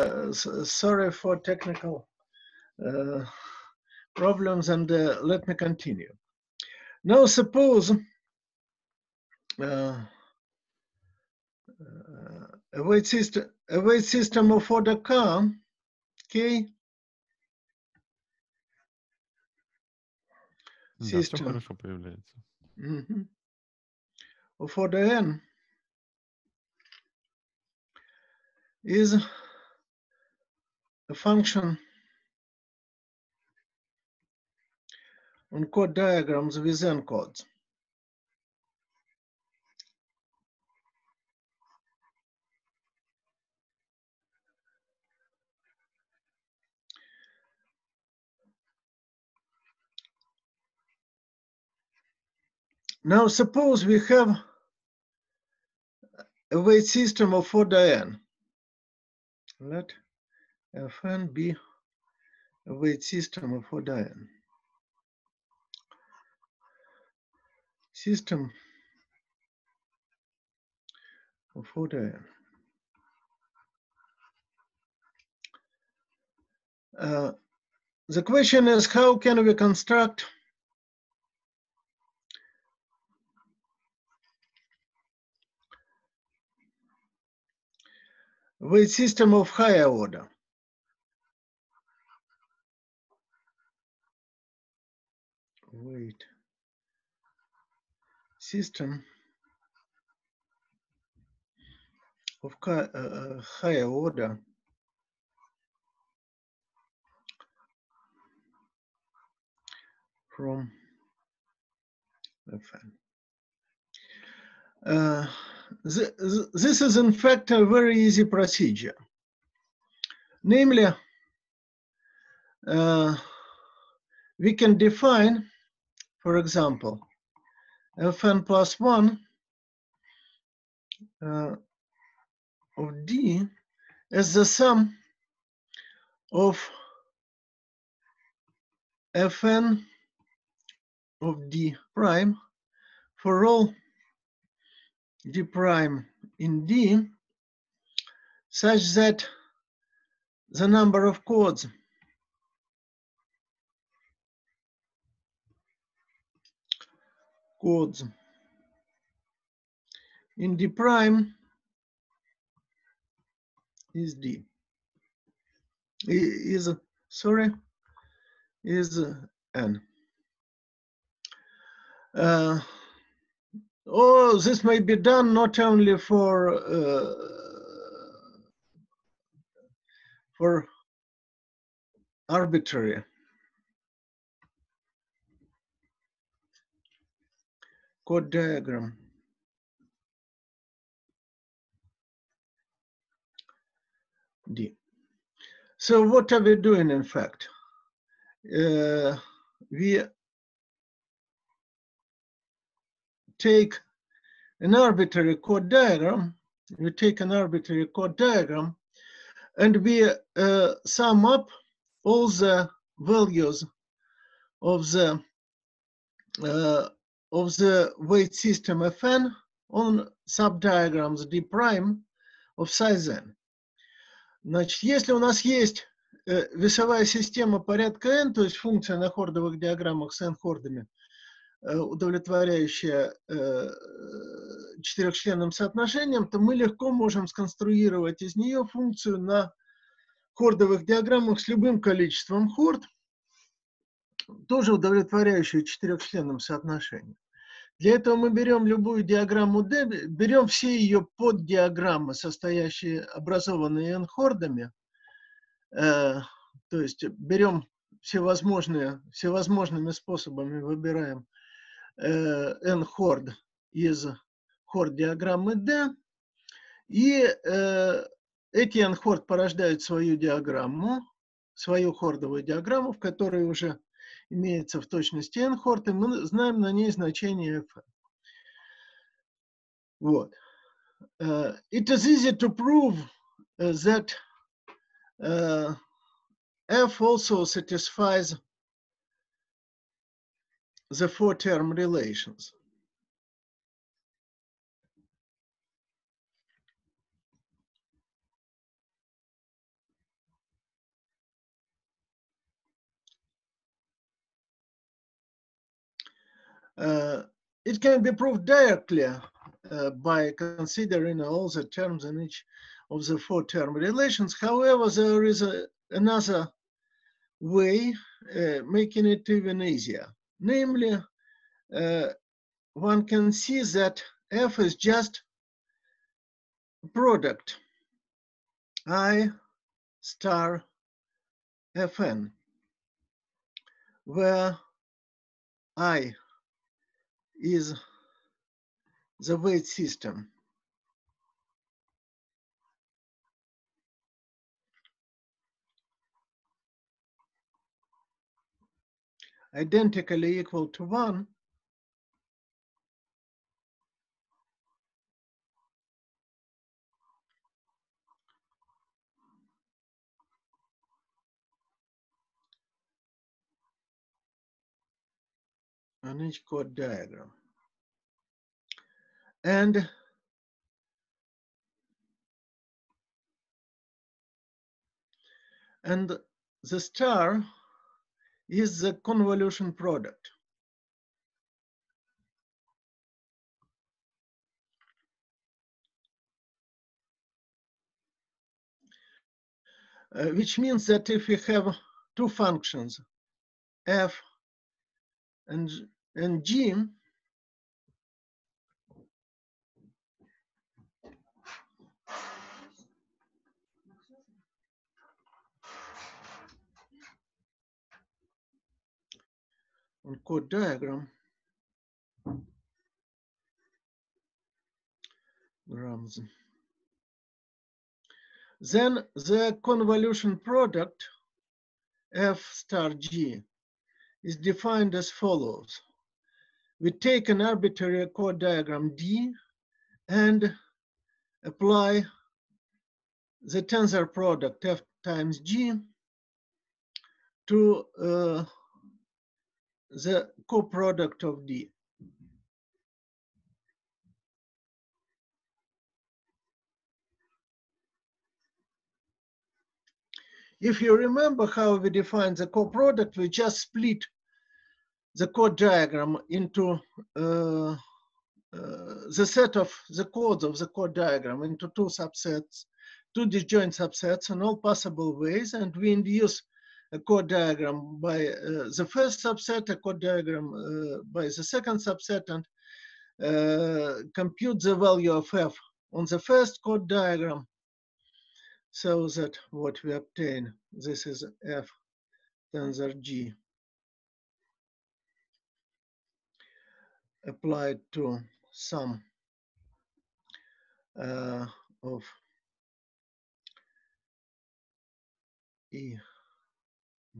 uh, sorry for technical uh, problems and uh, let me continue. Now suppose uh, a weight system, a weight system of order k, k Да, все System. хорошо появляется. mhm, of order n is a function on chord diagrams with n chords. Now suppose we have a weight system of order n. Let Fn be a weight system of n. System of order. Uh, the question is how can we construct weight system of higher order? Weight system of uh, uh, higher order from. Uh, th- th- this is in fact a very easy procedure. Namely, uh, we can define, for example, Fn plus 1 uh, of d is the sum of Fn of d prime for all d prime in d such that the number of chords chords in d prime is d is sorry is n uh, oh this may be done not only for uh, for arbitrary chord diagram D. So what are we doing in fact? Uh, we take an arbitrary chord diagram, we take an arbitrary chord diagram and we uh, sum up all the values of the uh, of the weight system Fn on subdiagrams D of size n. Значит, если у нас есть э, весовая система порядка n, то есть функция на хордовых диаграммах с n хордами, э, удовлетворяющая э, четырехчленным соотношением, то мы легко можем сконструировать из нее функцию на хордовых диаграммах с любым количеством хорд, тоже удовлетворяющую четырехчленным соотношением. Для этого мы берем любую диаграмму D, берем все ее поддиаграммы, состоящие, образованные n-хордами, э, то есть берем всевозможные, всевозможными способами выбираем э, n-хорд из хорд-диаграммы D, и э, эти n-хорд порождают свою диаграмму, свою хордовую диаграмму, в которой уже имеется в точности n и мы знаем на ней значение f. Вот. Uh, it is easy to prove uh, that uh, f also satisfies the four-term relations. It can be proved directly uh, by considering all the terms in each of the four term relations. However, there is a, another way uh, making it even easier. Namely, uh, one can see that f is just product i star fn, where i is the weight system. identically equal to 1, on each chord diagram. And and the star is the convolution product. Uh, which means that if we have two functions, f and, and g, on chord diagram grams. Then the convolution product f star g is defined as follows. We take an arbitrary chord diagram D and apply the tensor product F times G to uh, the coproduct of D. If you remember how we define the coproduct, we just split the chord diagram into uh, uh, the set of the chords of the chord diagram into two subsets, two disjoint subsets in all possible ways, and we induce a chord diagram by uh, the first subset, a chord diagram uh, by the second subset, and uh, compute the value of f on the first chord diagram so that what we obtain, this is f tensor g applied to some uh, of E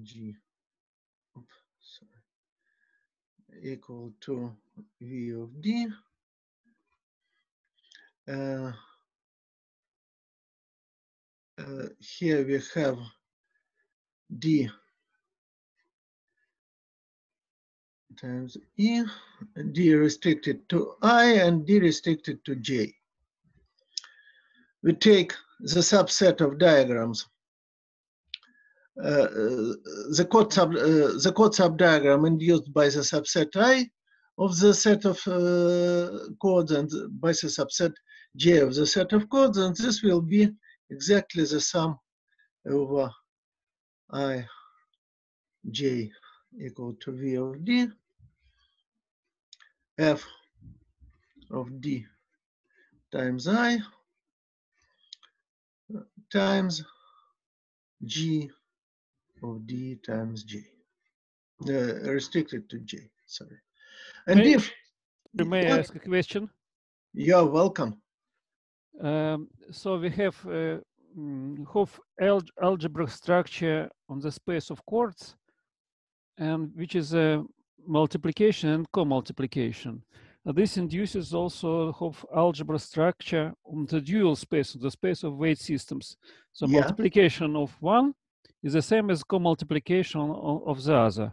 G oops, sorry, equal to V of D. Uh, uh, here we have D times E, D restricted to I and D restricted to J. We take the subset of diagrams uh, the chord sub uh, the chord subdiagram induced by the subset I of the set of uh, chords and by the subset J of the set of chords, and this will be exactly the sum over I J equal to V of D, F of D times I times G of d times j, uh, restricted to j, sorry. And May- if, You May I ask a question? you're welcome. Um, so we have uh, mm, alg algebra structure on the space of chords, and which is a multiplication and co-multiplication. Uh, this induces also algebra structure on the dual space, on the space of weight systems. So Yeah. multiplication of one is the same as co-multiplication of the other.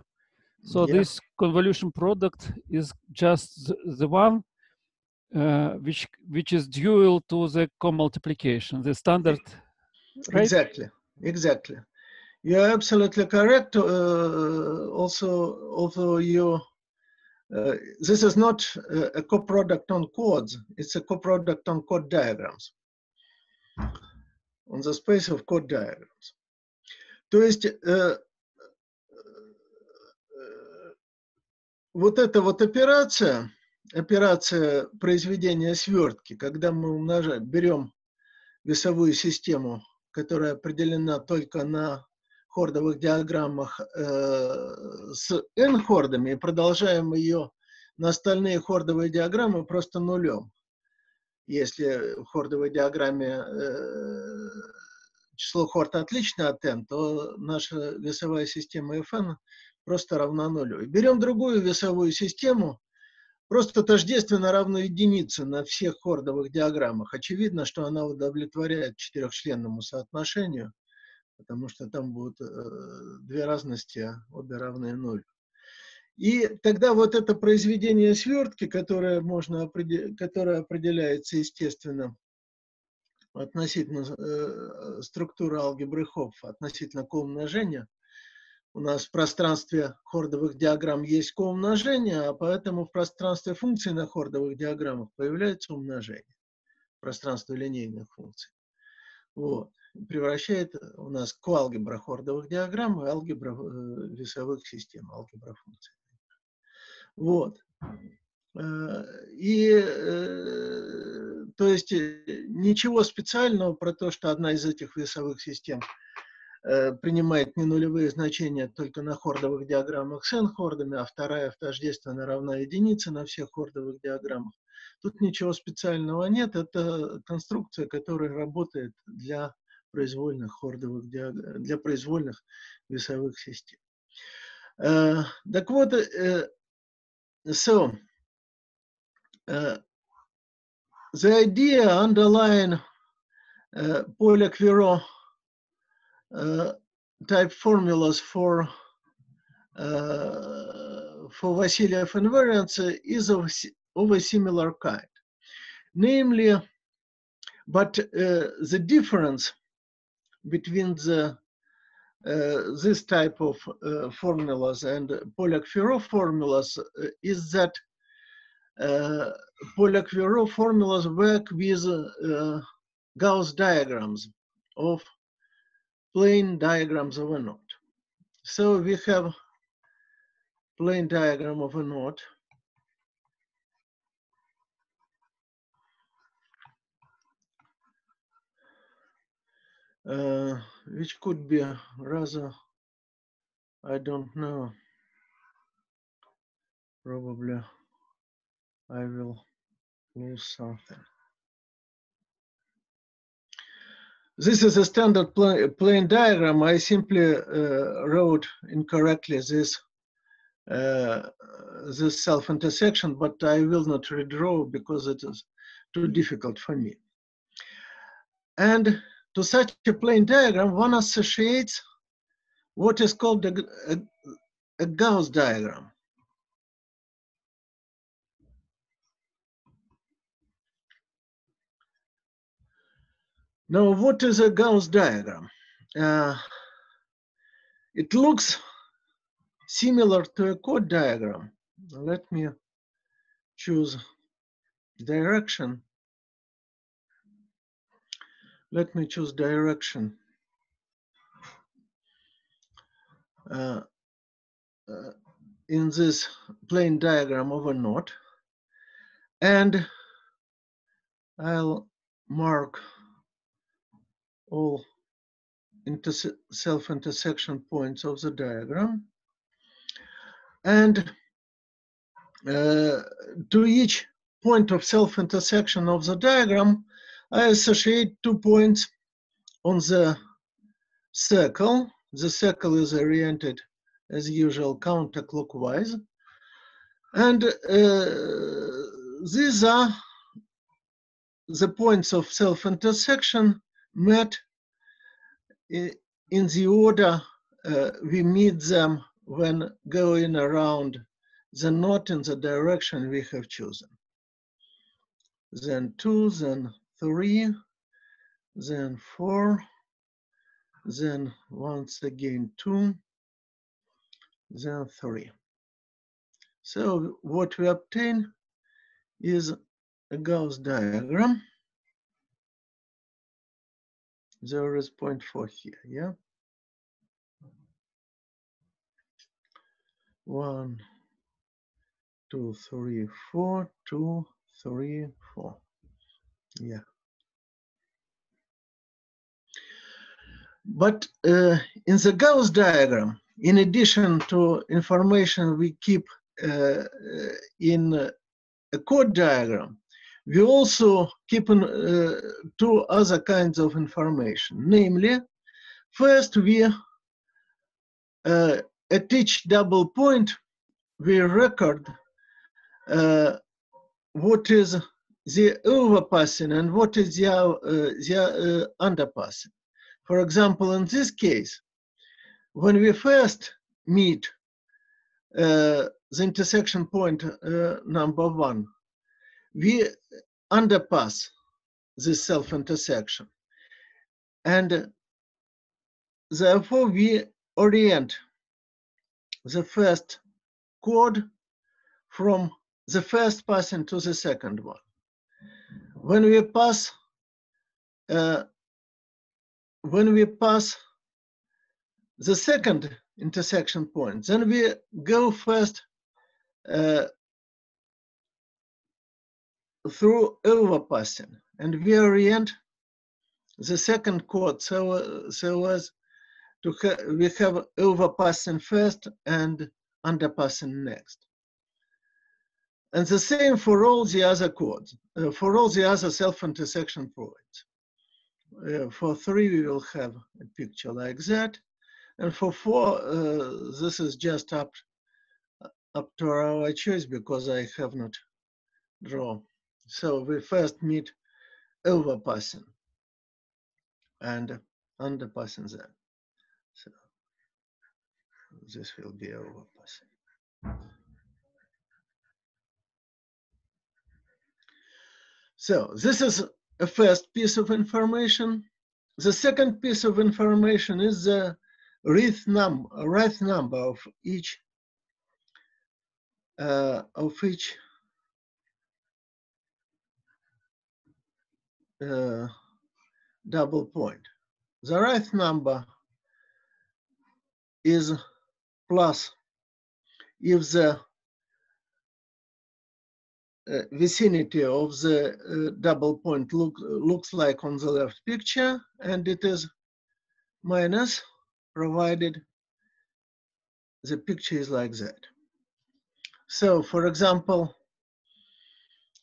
So Yeah. this convolution product is just the, the one uh, which which is dual to the co-multiplication, the standard, right? Exactly, exactly. You're absolutely correct. Uh, also, although you uh, this is not uh, a coproduct on chords, it's a coproduct on chord diagrams, on the space of chord diagrams. То есть э, вот эта вот операция, операция произведения свертки, когда мы умножаем, берем весовую систему, которая определена только на хордовых диаграммах э, с n-хордами и продолжаем ее на остальные хордовые диаграммы просто нулем. Если в хордовой диаграмме э, число хорд отлично от n, то наша весовая система fn просто равна нулю. И берем другую весовую систему, просто тождественно равную единице на всех хордовых диаграммах. Очевидно, что она удовлетворяет четырехчленному соотношению, потому что там будут э, две разности, обе равные нулю. И тогда вот это произведение свертки, которое, можно определ... которое определяется, естественно, относительно э, структуры алгебры Хопфа, относительно коумножения, у нас в пространстве хордовых диаграмм есть коумножение, а поэтому в пространстве функций на хордовых диаграммах появляется умножение. Пространство линейных функций. Вот. Превращает у нас коалгебра хордовых диаграмм и алгебра э, весовых систем, алгебра функций. Вот. Э, и э, то есть ничего специального про то, что одна из этих весовых систем – принимает не нулевые значения только на хордовых диаграммах с n-хордами, а вторая тождественно равна единице на всех хордовых диаграммах. Тут ничего специального нет, это конструкция, которая работает для произвольных хордовых для произвольных весовых систем. Uh, так вот, uh, so, uh, the idea underlying uh, uh, type formulas for uh, for Vasiliev invariance is of, of a similar kind. Namely, but uh, the difference between the uh, this type of uh, formulas and Polyak-Viro formulas uh, is that uh, Polyak-Viro formulas work with Gauss diagrams of plane diagrams of a knot. So we have plane diagram of a knot. Uh, which could be rather, I don't know, probably I will lose something. This is a standard pl plane diagram. I simply uh, wrote incorrectly this uh, this self-intersection, but I will not redraw because it is too difficult for me. And to such a plane diagram, one associates what is called a, a, a Gauss diagram. Now, what is a Gauss diagram? Uh, it looks similar to a chord diagram. Let me choose direction. Let me choose direction. Uh, uh, in this plane diagram of a knot. And I'll mark all self-intersection points of the diagram. And uh, to each point of self-intersection of the diagram, I associate two points on the circle. The circle is oriented as usual counterclockwise. And uh, these are the points of self-intersection met in the order uh, we meet them when going around the knot in the direction we have chosen. Then two, then three, then four, then once again two, then three. So what we obtain is a Gauss diagram. There is point four here, yeah? One, two, three, four, two, three, four. Yeah. But uh, in the Gauss diagram, in addition to information we keep uh, in a chord diagram, we also keep uh, two other kinds of information. Namely, first we, uh, at each double point, we record uh, what is the overpassing and what is the, uh, the uh, underpassing. For example, in this case, when we first meet uh, the intersection point uh, number one, we underpass this self-intersection. And therefore, we orient the first chord from the first passing to the second one. When we pass, uh, when we pass the second intersection point, then we go first uh, through overpassing and we orient the second chord so, so as to ha we have overpassing first and underpassing next. And the same for all the other chords, uh, for all the other self-intersection points. Uh, for three, we will have a picture like that. And for four, uh, this is just up, up to our choice because I have not drawn. So we first meet overpassing and underpassing them. So this will be overpassing. So this is a first piece of information. The second piece of information is the wreath right number of each uh, of each uh, double point. The right number is plus if the vicinity of the uh, double point look, looks like on the left picture and it is minus provided the picture is like that. So for example,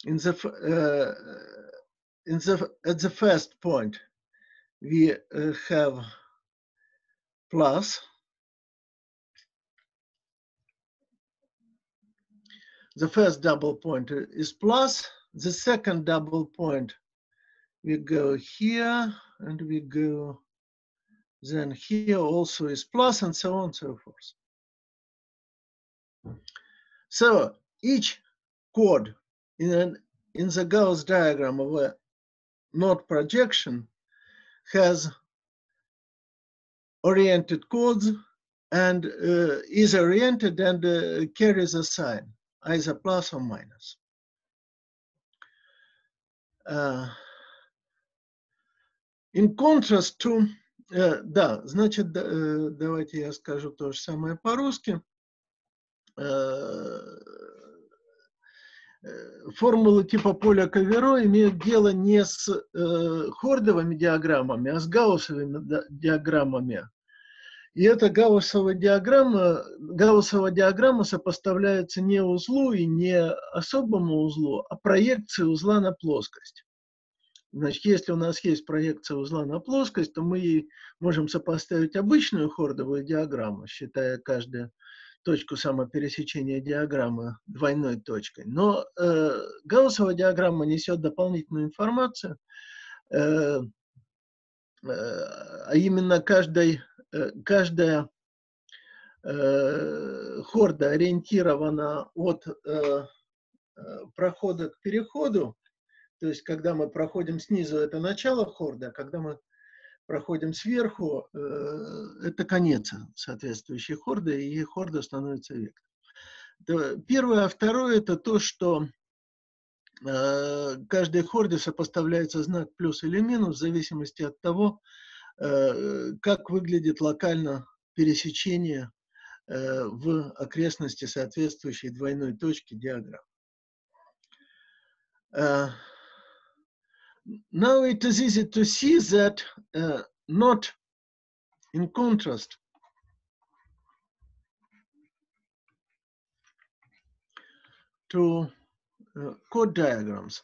in the uh, in the at the first point we uh, have plus the first double point is plus, the second double point, we go here and we go, then here also is plus and so on and so forth. So each chord in, an, in the Gauss diagram of a knot projection has oriented chords and uh, is oriented and uh, carries a sign either plus or minus. Uh, in contrast to, uh, да, значит, uh, давайте я скажу то же самое по-русски. Формулы типа поля Каверо имеют дело не с хордовыми диаграммами, а с гауссовыми диаграммами. И эта гауссовая диаграмма, гауссовая диаграмма сопоставляется не узлу и не особому узлу, а проекции узла на плоскость. Значит, если у нас есть проекция узла на плоскость, то мы можем сопоставить обычную хордовую диаграмму, считая каждую точку самопересечения диаграммы двойной точкой. Но э, гауссовая диаграмма несет дополнительную информацию, э, э, а именно каждой каждая э, хорда ориентирована от э, прохода к переходу, то есть когда мы проходим снизу, это начало хорда, когда мы проходим сверху, это конец соответствующей хорды, и хорда становится вектором. То Первое, а второе это то, что э, каждой хорде сопоставляется знак плюс или минус в зависимости от того, э, как выглядит локально пересечение э, в окрестности соответствующей двойной точки диаграммы. Uh, now it is easy to see that not in contrast to code diagrams.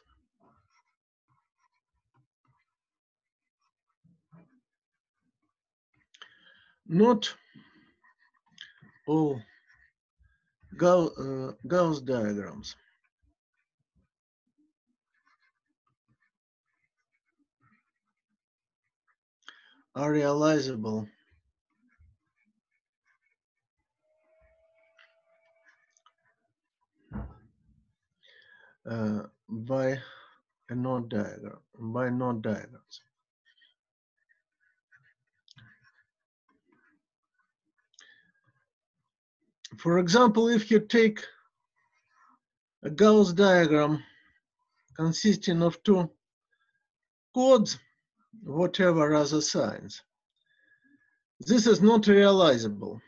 Not all Gauss, uh, Gauss diagrams. are realizable uh, by a knot diagram, by knot diagrams. For example, if you take a Gauss diagram consisting of two chords, whatever other signs, this is not realizable.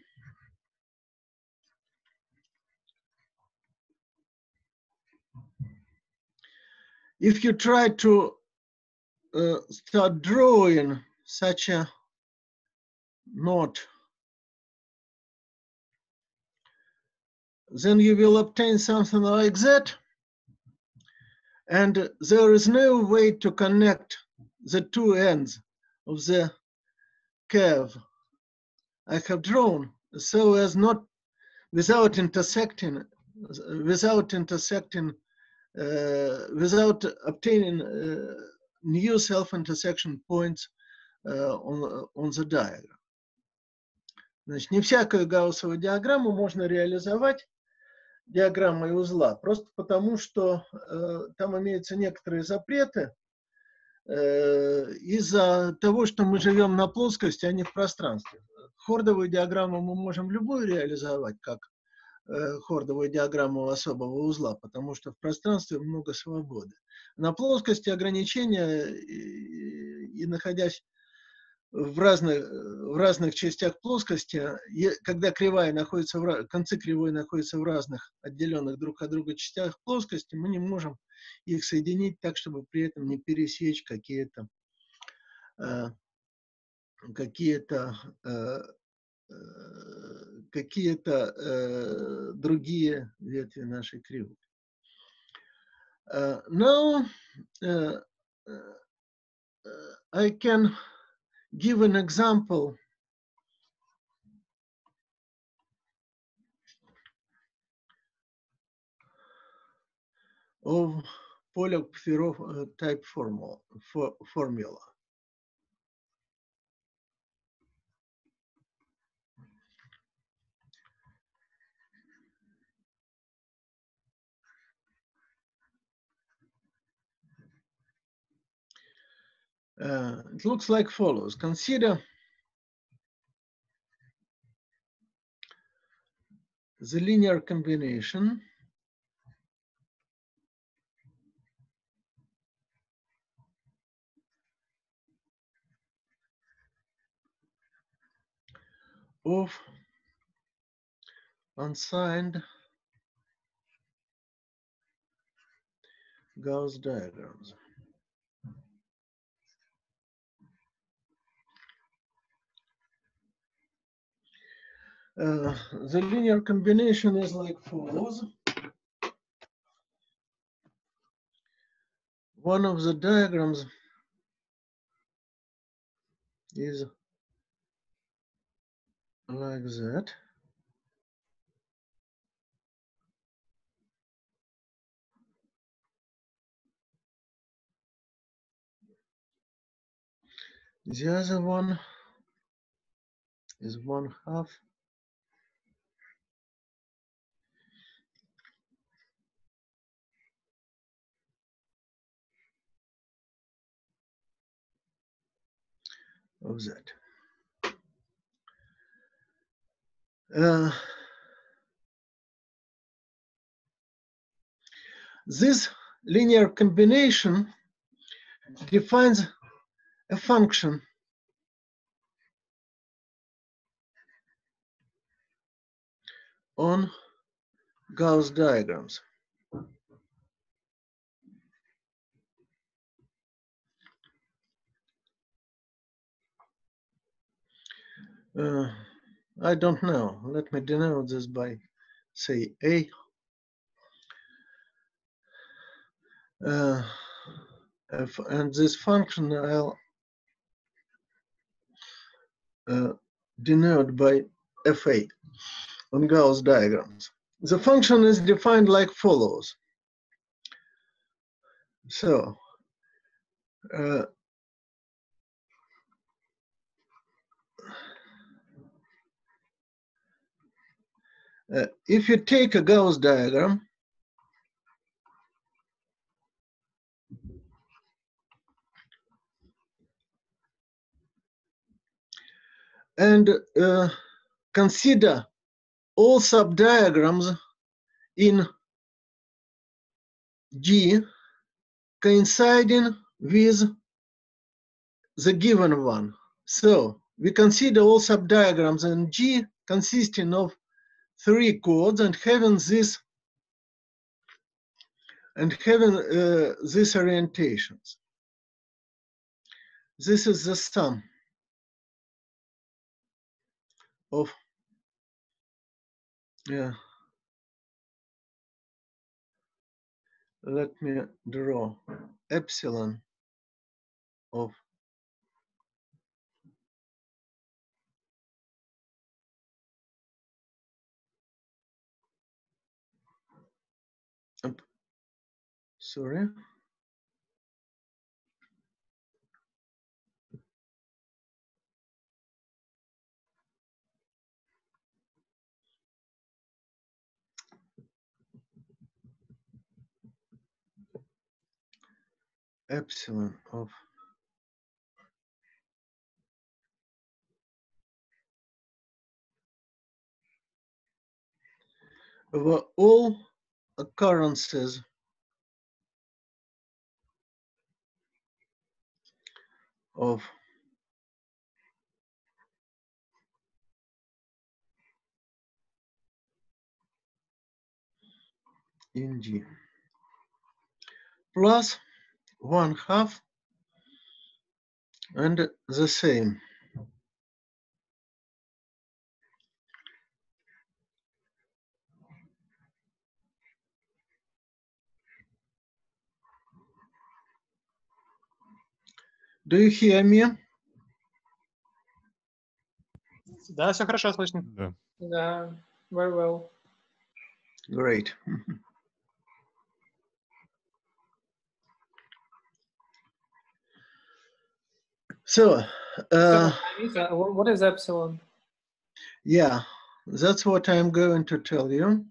if you try to uh, start drawing such a knot, then you will obtain something like that. And there is no way to connect the two ends of the curve I have drawn so as not without intersecting without intersecting uh, without obtaining uh, new self-intersection points uh, on, on the diagram. Значит, не всякую гауссовую диаграмму можно реализовать диаграммой узла, просто потому что э, там имеются некоторые запреты э, из-за того, что мы живем на плоскости, а не в пространстве. Хордовую диаграмму мы можем любую реализовать, как Э, хордовую диаграмму особого узла, потому что в пространстве много свободы. На плоскости ограничения и, и находясь в разных, в разных частях плоскости, когда кривая находится в, концы кривой находятся в разных отделенных друг от друга частях плоскости, мы не можем их соединить так, чтобы при этом не пересечь какие-то э, какие-то э, какие-то э, другие ветви нашей кривой. Uh, now, uh, I can give an example of Polyak-Viro uh, type formula. Uh, it looks like follows. Consider the linear combination of unsigned Gauss diagrams. Uh, the linear combination is like follows. One of the diagrams is like that. The other one is one half of that. Uh, this linear combination defines a function on Gauss diagrams. Uh, I don't know. Let me denote this by, say, A. Uh, and this function I'll uh, denote by FA on Gauss diagrams. The function is defined like follows. So, uh, uh, if you take a Gauss diagram, and uh, consider all subdiagrams in G coinciding with the given one. So we consider all subdiagrams in G consisting of three chords and having this and having uh, these orientations. This is the sum of yeah let me draw epsilon of sorry. Epsilon of over all occurrences of in G plus one half and the same. Do you hear me? Да, все хорошо слышно. Да. Да, very well. Great. So, uh, Lisa, wha- what is epsilon? yeah, that's what I'm going to tell you.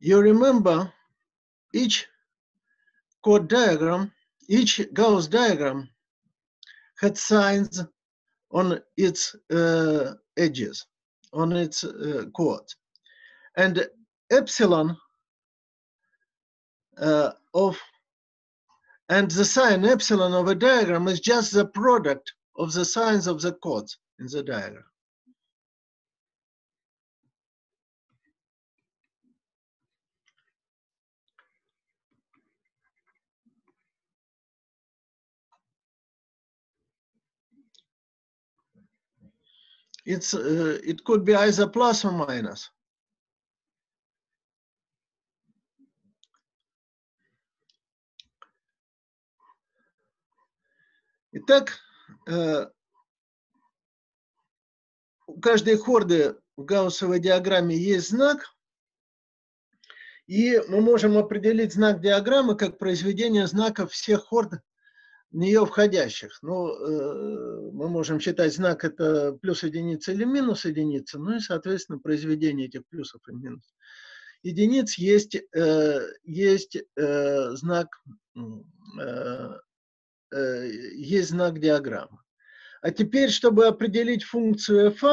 You remember each chord diagram, each Gauss diagram had signs on its uh, edges, on its uh, chords. And epsilon uh, of and the sign epsilon of a diagram is just the product of the signs of the chords in the diagram. It's uh, it could be either plus or minus. Итак, э, у каждой хорды в гауссовой диаграмме есть знак, и мы можем определить знак диаграммы как произведение знаков всех хорд в нее входящих. Ну, э, мы можем считать знак это плюс единица или минус единица, ну и, соответственно, произведение этих плюсов и минус. Единиц есть, э, есть э, знак есть знак диаграммы. А теперь, чтобы определить функцию f,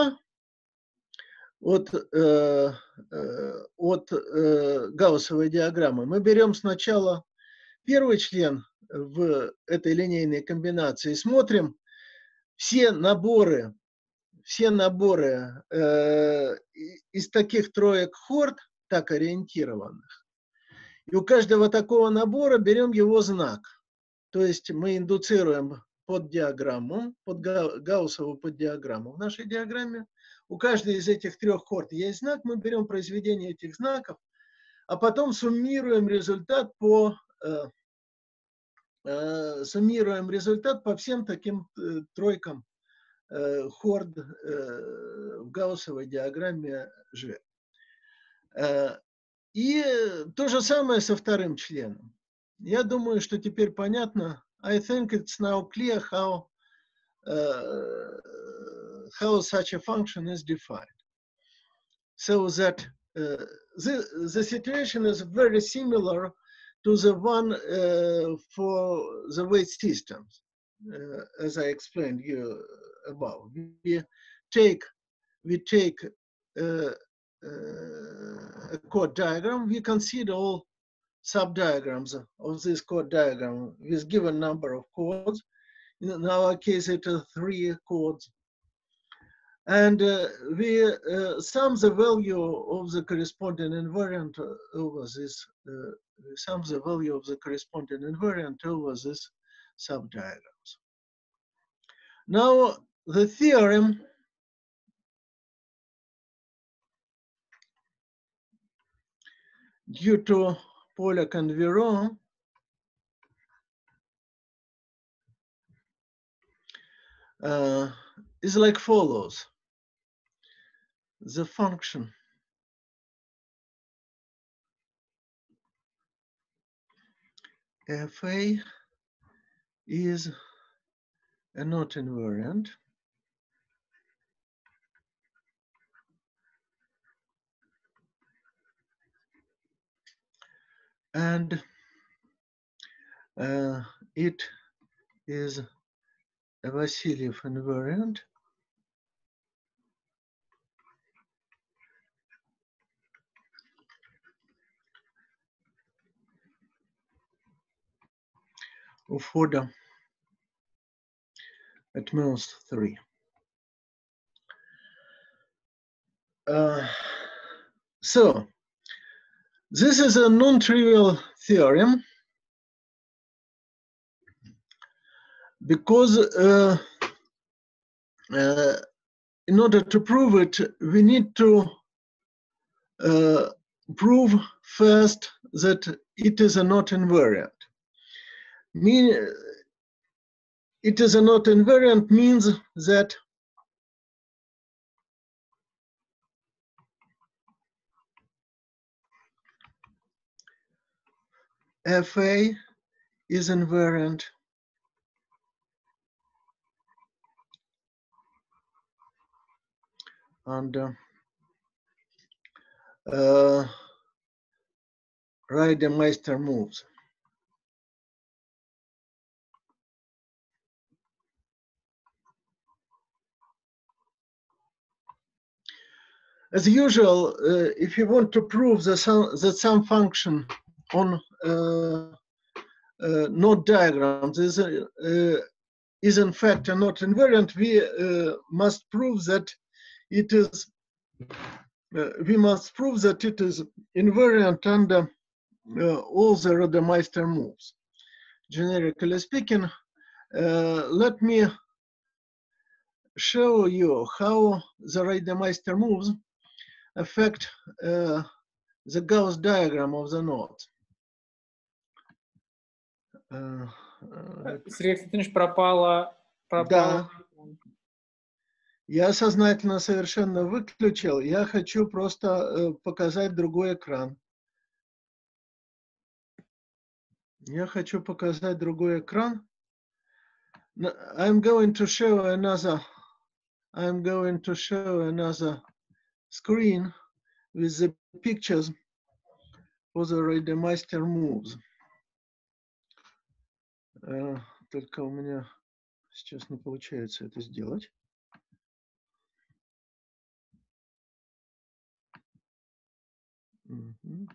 от, от гауссовой диаграммы. Мы берем сначала первый член в этой линейной комбинации смотрим все наборы, все наборы э, из таких троек хорд, так ориентированных. И у каждого такого набора берем его знак. То есть мы индуцируем под диаграмму, под гауссовую поддиаграмму. В нашей диаграмме у каждой из этих трех хорд есть знак, мы берем произведение этих знаков, а потом суммируем результат по э, э, суммируем результат по всем таким э, тройкам э, хорд в гауссовой диаграмме. Э, и то же самое со вторым членом. Я думаю, что теперь понятно. I think it's now clear how uh, how such a function is defined. So that uh, the, the situation is very similar to the one uh, for the weight systems, uh, as I explained you above. We take, we take uh, uh, a chord diagram, we consider all sub-diagrams of this chord diagram with given number of chords. In our case, it is three chords and uh, we uh, sum the value of the corresponding invariant over this, sum the value of the corresponding invariant over this subdiagrams. Now, the theorem due to Polyak and Viro uh, is like follows the function fa is a knot invariant and uh, it is a Vassiliev invariant of order at most three. Uh, so, this is a non-trivial theorem because uh, uh, in order to prove it, we need to uh, prove first that it is a knot invariant mean it is a knot invariant means that fa is invariant and uh, uh, Reidemeister moves. As usual, uh, if you want to prove that some, that some function on uh, uh, knot diagrams is, uh, is in fact a knot invariant, we uh, must prove that it is, uh, we must prove that it is invariant under all the Reidemeister moves. Generically speaking, let me show you how the Reidemeister moves affect uh, the Gauss diagram of the node. Uh, uh, Константинович, пропала, пропала. Да. Я сознательно совершенно выключил. Я хочу просто э, показать другой экран. Я хочу показать другой экран. I'm going to show another. I'm going to show another screen with the pictures for the randomizer moves. Uh, только у меня сейчас не получается это сделать. Mm-hmm.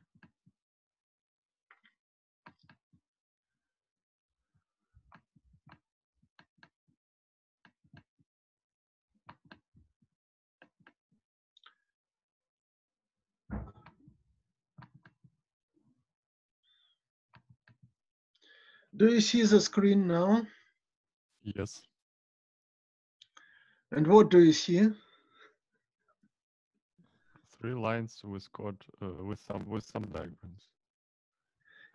Do you see the screen now? Yes. And what do you see? Three lines with code uh, with some with some diagrams.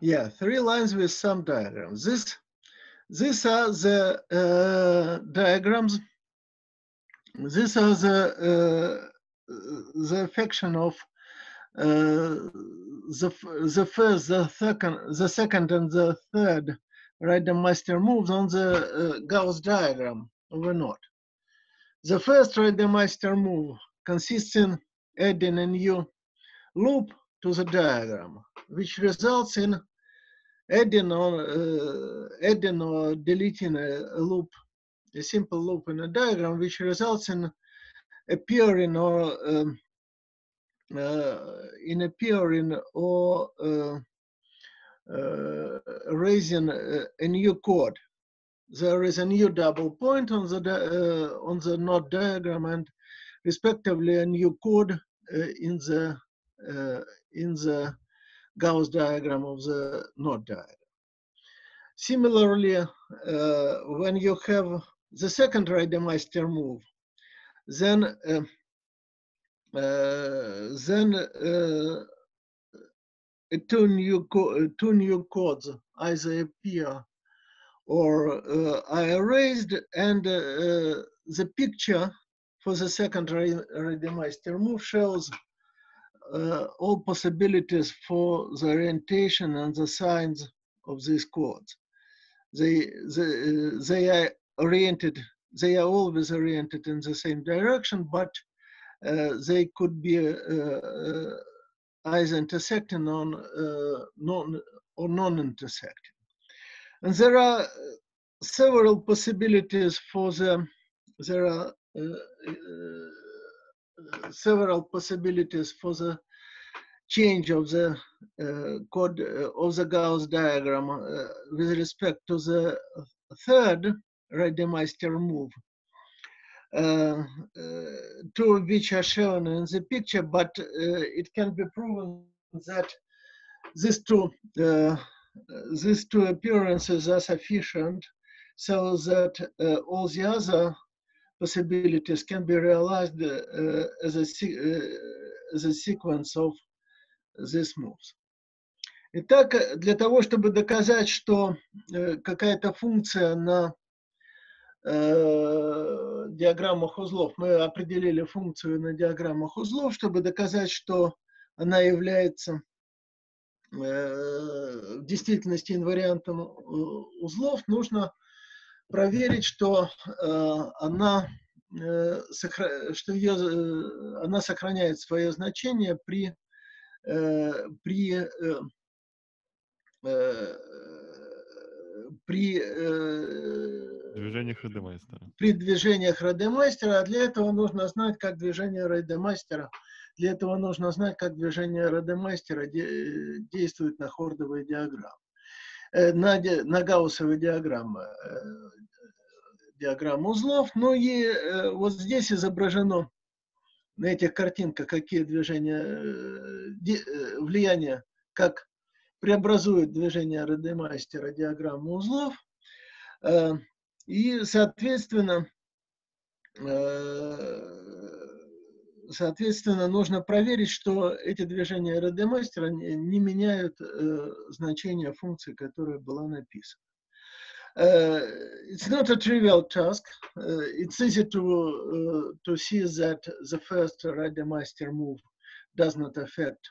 Yeah, three lines with some diagrams. This, these are the uh, diagrams. These are the uh, the affection of uh, the the first, the second, the second, and the third Reidemeister moves on the uh, Gauss diagram of a knot. The first Reidemeister move consists in adding a new loop to the diagram, which results in adding or uh, adding or deleting a, a loop, a simple loop in a diagram, which results in appearing or um, uh, in appearing or uh, raising a, a new chord. There is a new double point on the uh, on the knot diagram and respectively a new chord uh, in the uh, in the Gauss diagram of the knot diagram. Similarly, uh, when you have the second Reidemeister move, then uh, uh, then uh, two new two new chords either appear or uh, are erased, and uh, the picture for the second Reidemeister move shows uh, all possibilities for the orientation and the signs of these chords. They, they, they are oriented, they are always oriented in the same direction, but uh, they could be uh, uh, either intersecting on uh, non or non-intersecting. And there are several possibilities for the, there are uh, uh, several possibilities for the change of the uh, code uh, of the Gauss diagram uh, with respect to the third Reidemeister move. Uh, uh, two of which are shown in the picture, but uh, it can be proven that these two uh, these two appearances are sufficient so that uh, all the other possibilities can be realized uh, as, a, se- uh, as a sequence of these moves. Итак, э, для того, чтобы доказать, что э, какая-то функция на э, диаграммах узлов, мы определили функцию на диаграммах узлов, чтобы доказать, что она является э, в действительности инвариантом э, узлов, нужно проверить, что она, что ее, она сохраняет свое значение при, при, при, э, Движение Хедемайстера. при движениях Райдемастера, а для этого нужно знать, как движение Райдемастера, для этого нужно знать, как движение Райдемастера де- действует на хордовые диаграммы, э, на, на гауссовые диаграммы, э, диаграммы узлов. Ну и э, вот здесь изображено на этих картинках, какие движения, э, ди- э, влияние, как преобразует движение Радемастера диаграмму узлов. Э, И, соответственно, э, соответственно, нужно проверить, что эти движения Радемастера не, не меняют э, значение функции, которая была написана. Uh, it's not a trivial task. Uh, it's easy to uh, to see that the first Rademaster move does not affect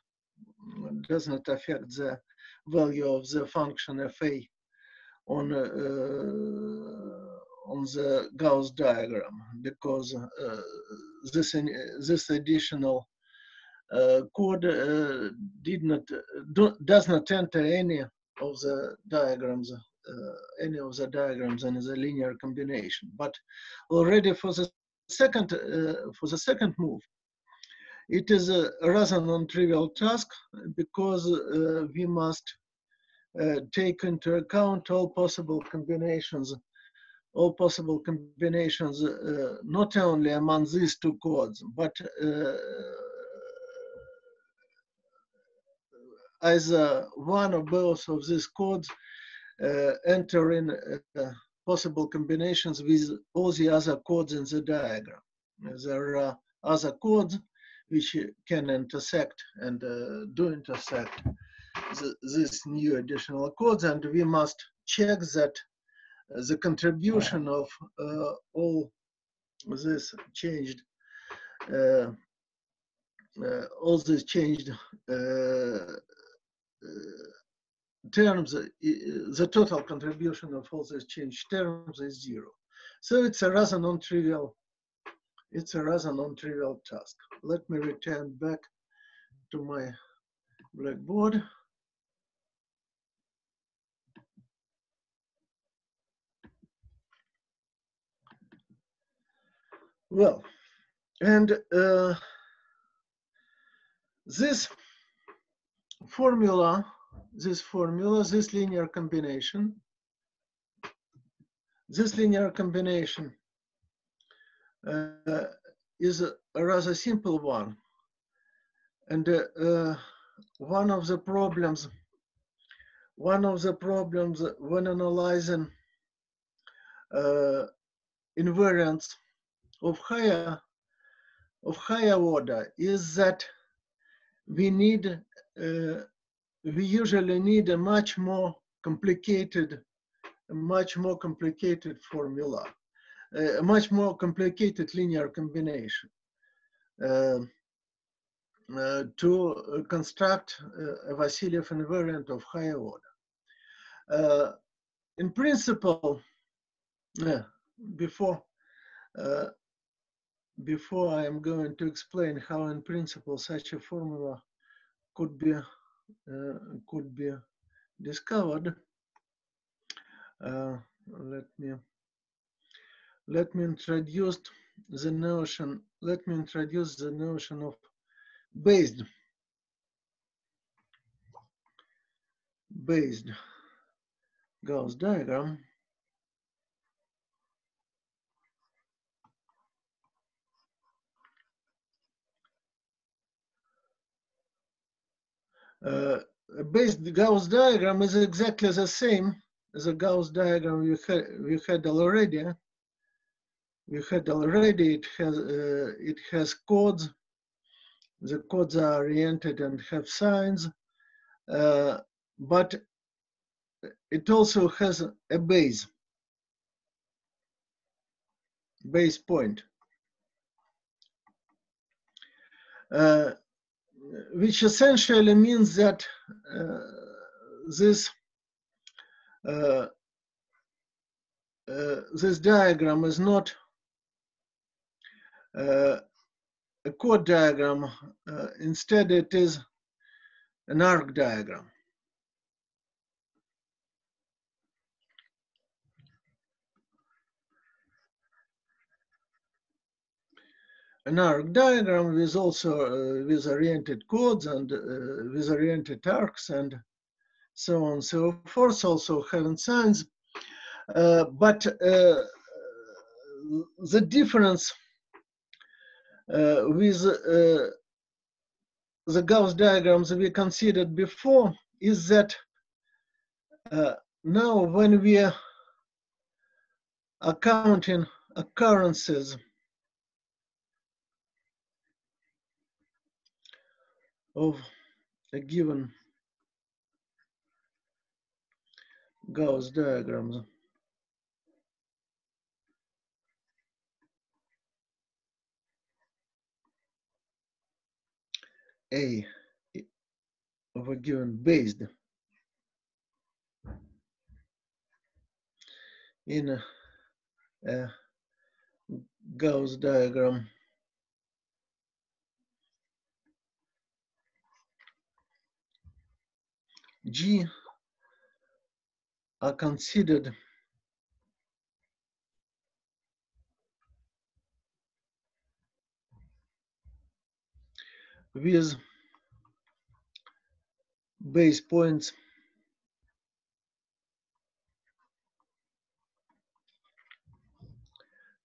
does not affect the value of the function fa on uh, on the Gauss diagram because uh, this in- this additional uh, chord uh, did not do, does not enter any of the diagrams uh, any of the diagrams in the linear combination. But already for the second uh, for the second move it is a rather non-trivial task because uh, we must uh, take into account all possible combinations, all possible combinations, uh, not only among these two chords, but uh, either one or both of these chords uh, enter in uh, possible combinations with all the other chords in the diagram. There are other chords which can intersect and uh, do intersect these new additional chords, and we must check that the contribution of uh, all this changed, uh, uh, all this changed uh, terms, uh, the total contribution of all these changed terms is zero. So it's a rather non-trivial, it's a rather non-trivial task. Let me return back to my blackboard. Well, and uh, this formula, this formula, this linear combination, this linear combination is a, a, rather simple one. And uh, uh, one of the problems, one of the problems when analyzing uh, invariants of higher of higher order is that we need uh, we usually need a much more complicated much more complicated formula a much more complicated linear combination uh, uh, to construct a Vassiliev invariant of higher order. Uh, in principle, before uh, before I am going to explain how in principle such a formula could be uh, could be discovered, uh, let me let me introduce the notion let me introduce the notion of based. Based. Gauss diagram. Uh, based Gauss diagram is exactly the same as the Gauss diagram we had, we had already. We had already, it has, uh, it has chords. The chords are oriented and have signs, uh, but it also has a base, base point. Uh, which essentially means that uh, this uh, uh, this diagram is not uh, a chord diagram. Uh, instead, it is an arc diagram. an arc diagram with also uh, with oriented chords and uh, with oriented arcs and so on and so forth, also having signs. Uh, but uh, the difference with uh, the Gauss diagrams we considered before is that now when we are counting occurrences of a given Gauss diagrams. A of a given based. In a, a Gauss diagram. G are considered with base points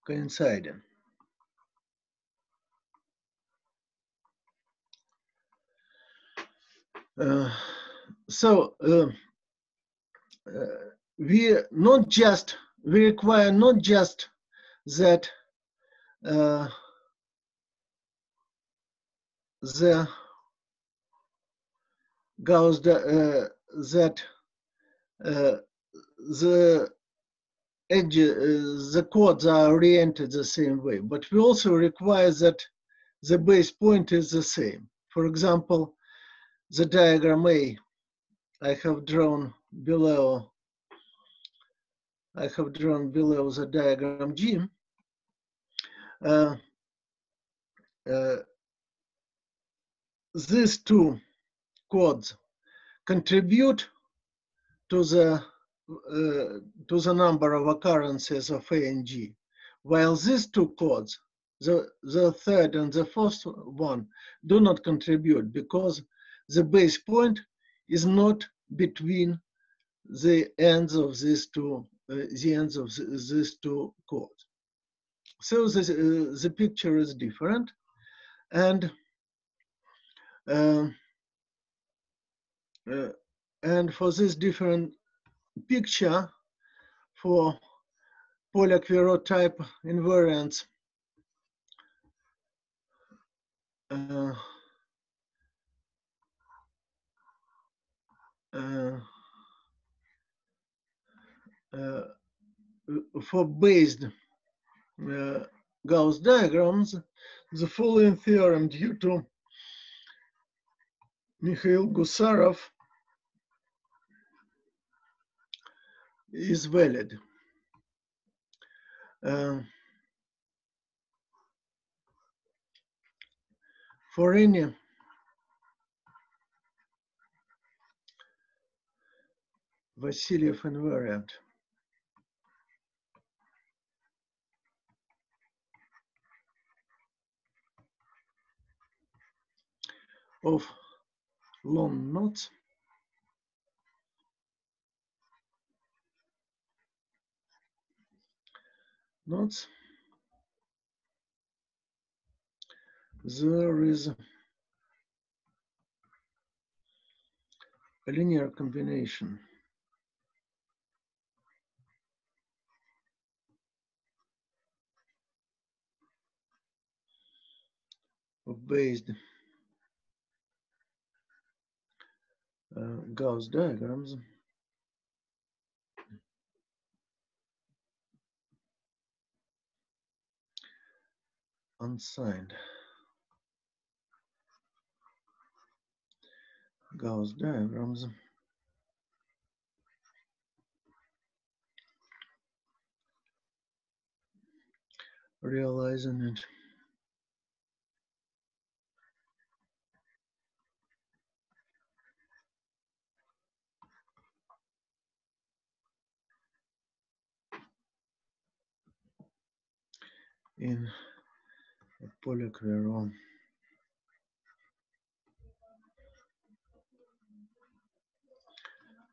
coinciding. Uh, so uh, uh, we not just we require not just that uh, the uh, that the edge the chords are oriented the same way, but we also require that the base point is the same. For example, the diagram A I have drawn below I have drawn below the diagram G. Uh, uh, these two chords contribute to the uh, to the number of occurrences of A and G, while these two chords, the, the third and the fourth one, do not contribute because the base point is not between the ends of these two uh, the ends of th- these two chords. So this, uh, the picture is different, and and for this different picture, for Polyak-Viro type invariants, uh, uh, uh, for based uh, Gauss diagrams, the following theorem due to Mikhail Gusarov is valid. Uh, for any Vassiliev invariant of long knots knots there is a linear combination. Based uh, Gauss diagrams unsigned. Gauss diagrams realizing it in a polychlorone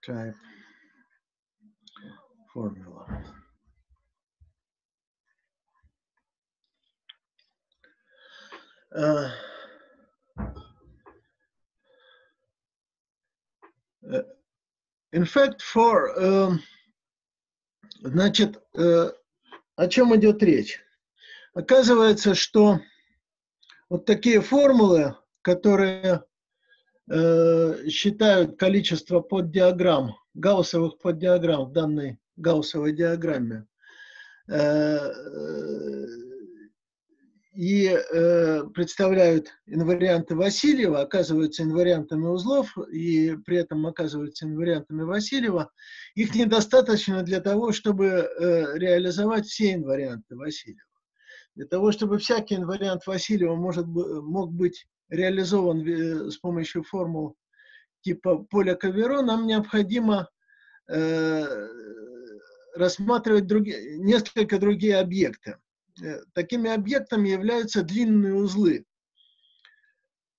type formula. Uh, uh, in fact, for, um, значит, э, о чем идет речь? Оказывается, что вот такие формулы, которые э, считают количество поддиаграмм, гауссовых поддиаграмм в данной гауссовой диаграмме, э, и э, представляют инварианты Васильева, оказываются инвариантами узлов и при этом оказываются инвариантами Васильева, их недостаточно для того, чтобы э, реализовать все инварианты Васильева. Для того, чтобы всякий инвариант Васильева может, мог быть реализован э, с помощью формул типа поля Каверо, нам необходимо э, рассматривать други- несколько другие объекты. Э, Такими объектами являются длинные узлы.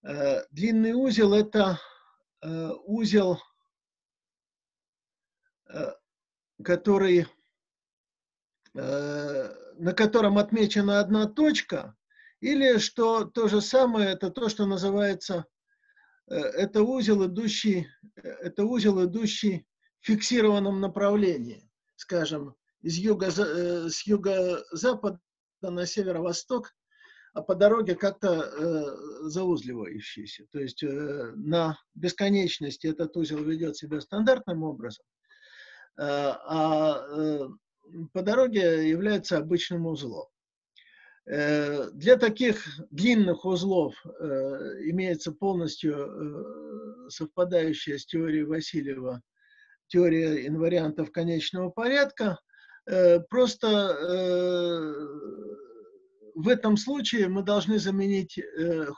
Э, длинный узел – это э, узел, э, который, на котором отмечена одна точка, или что то же самое, это то, что называется, э, это узел, идущий, э, это узел, идущий в фиксированном направлении, скажем, из юга, э, с юго-запада на северо-восток, а по дороге как-то э, заузливающийся. То есть э, на бесконечности этот узел ведет себя стандартным образом, э, а э, по дороге является обычным узлом. Э, Для таких длинных узлов э, имеется полностью э, совпадающая с теорией Васильева теория инвариантов конечного порядка. Просто в этом случае мы должны заменить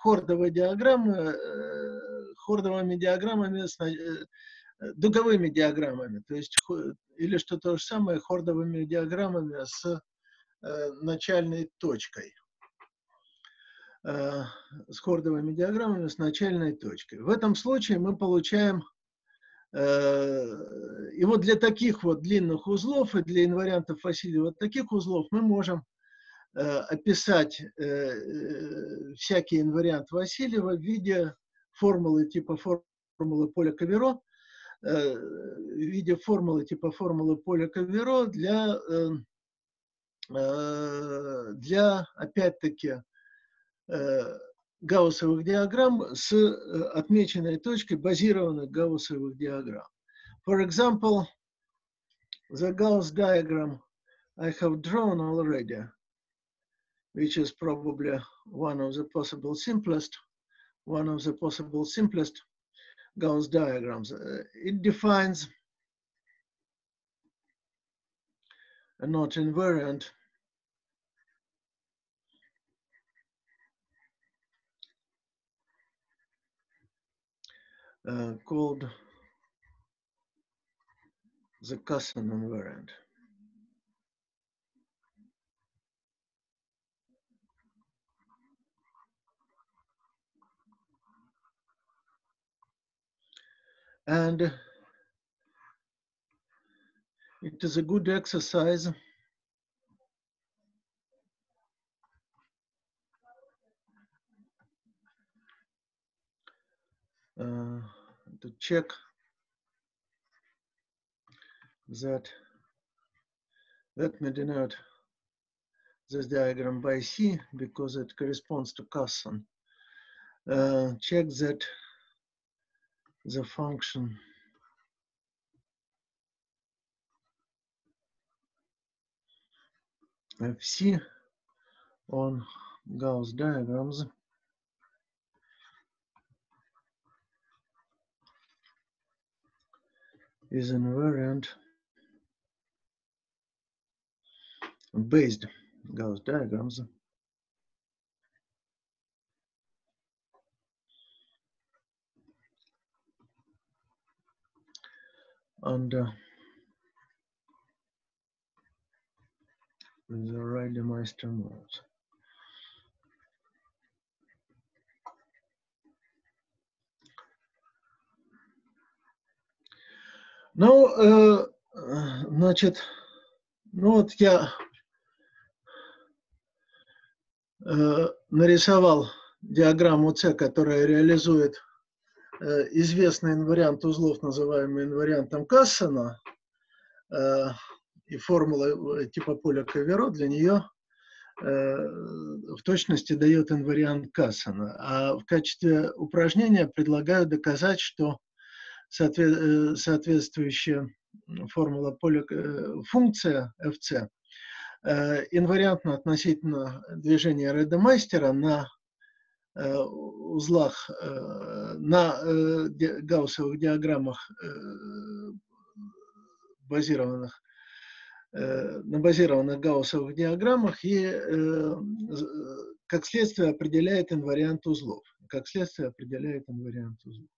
хордовые диаграммы хордовыми диаграммами, дуговыми диаграммами, то есть или что то же самое хордовыми диаграммами с э, начальной точкой. Э, С хордовыми диаграммами с начальной точкой. В этом случае мы получаем Э, И вот для таких вот длинных узлов и для инвариантов Васильева таких узлов мы можем э, описать э, э, всякий инвариант Васильева в виде формулы типа формулы поля Каверо, в виде формулы типа формулы поля Каверо для, э, э, для опять-таки, э, гауссовых диаграмм с э, отмеченной точкой базированных гауссовых диаграмм. For example, the Gauss diagram I have drawn already, which is probably one of the possible simplest, one of the possible simplest Gauss diagrams. Uh, It defines a knot invariant uh, called the Casson invariant. And it is a good exercise uh, to check that let me denote this diagram by C because it corresponds to Casson. Uh, check that the function. FC on Gauss diagrams is invariant based Gauss diagrams under the Reidemeister modes. Ну, э, значит, ну вот я э, нарисовал диаграмму С, которая реализует известный инвариант узлов, называемый инвариантом Кассена, э, и формула э, типа поля Каверо для нее э, в точности дает инвариант Кассена. А в качестве упражнения предлагаю доказать, что соотве- э, соответствующая формула поля, э, функция fc э, инвариантна относительно движения Редемейстера на э, узлах, э, на э, гауссовых диаграммах, э, базированных э, на базированных гауссовых диаграммах и э, как следствие определяет инвариант узлов. Как следствие определяет инвариант узлов.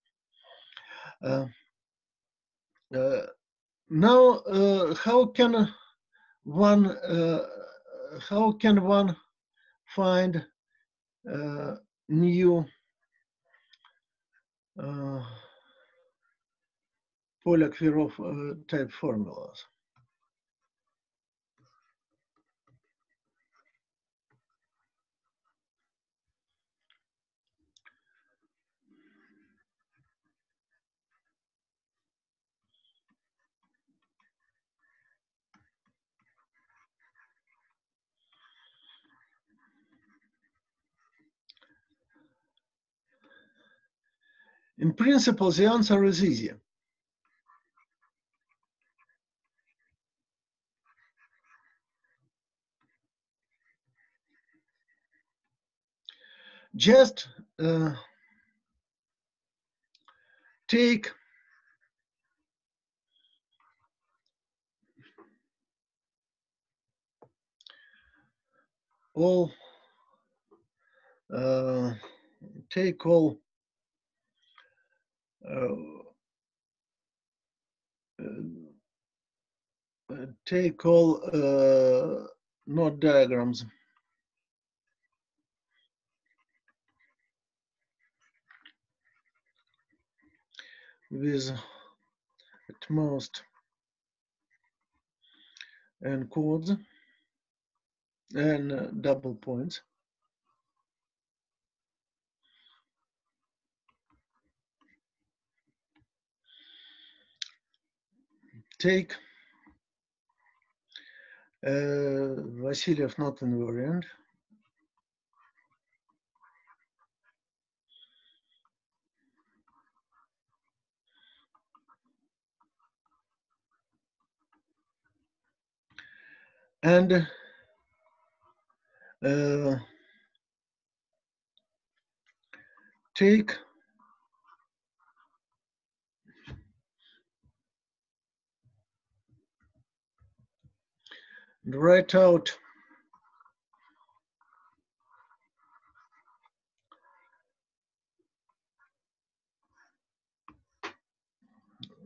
Now, how can one how can one find new uh, Polyak-Viro uh, type formulas. In principle, the answer is easy. Just uh, take all uh, take all take all uh, knot diagrams. With at most and chords and uh, double points take uh, Vassiliev knot invariant and uh, take write out.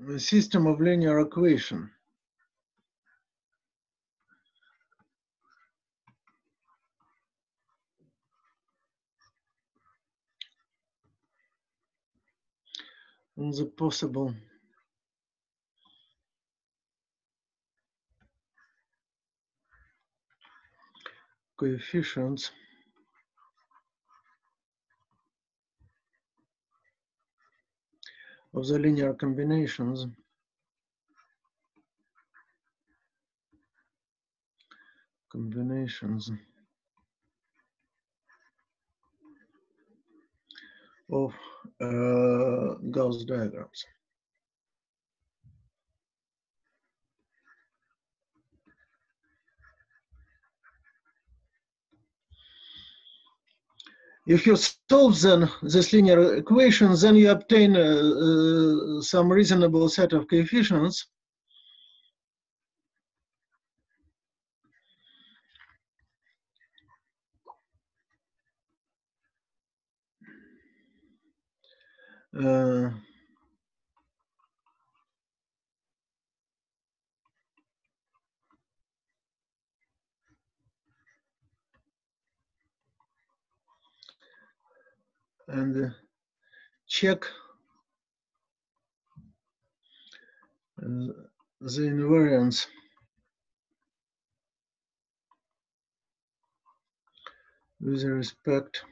The system of linear equation. On the possible coefficients. Of the linear combinations. Combinations. Of uh, Gauss diagrams. If you solve then this linear equation, then you obtain uh, some reasonable set of coefficients. Uh, and uh, check the invariance with respect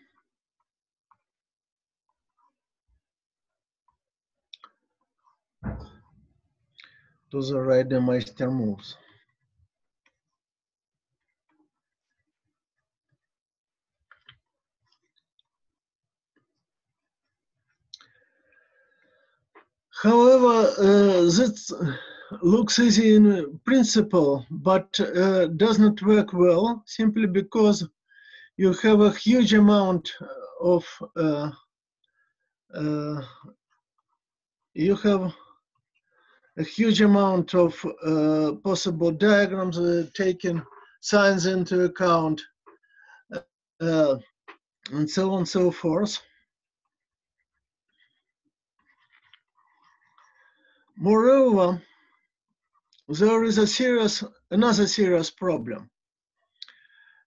to the Reidemeister moves. However, uh, this looks easy in principle, but uh, does not work well simply because you have a huge amount of uh you have a huge amount of uh, possible diagrams uh, taking signs into account uh, and so on and so forth. Moreover, there is a serious, another serious problem,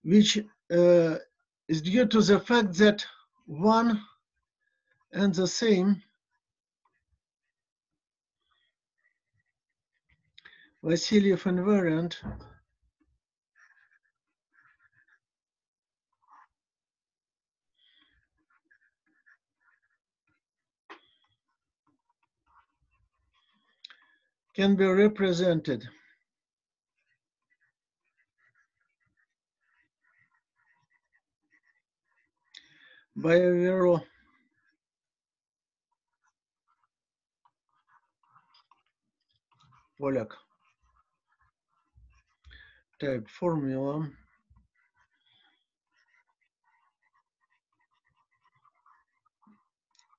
which uh, is due to the fact that one and the same Vassiliev invariant can be represented. By a zero. Polyak. Type formula.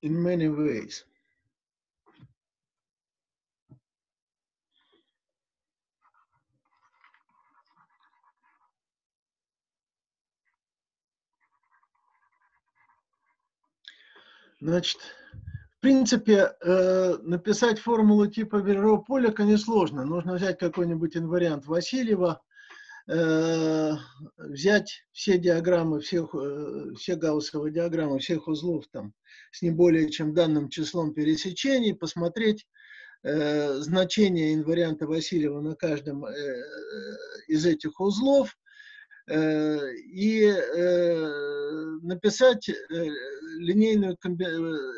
In many ways. Значит, в принципе, э, написать формулу типа Веро Поляка несложно. Нужно взять какой-нибудь инвариант Васильева, э, взять все диаграммы, всех, э, все гауссовые диаграммы всех узлов там с не более чем данным числом пересечений, посмотреть э, значение инварианта Васильева на каждом э, из этих узлов, Э, и э, написать э, линейную, комби...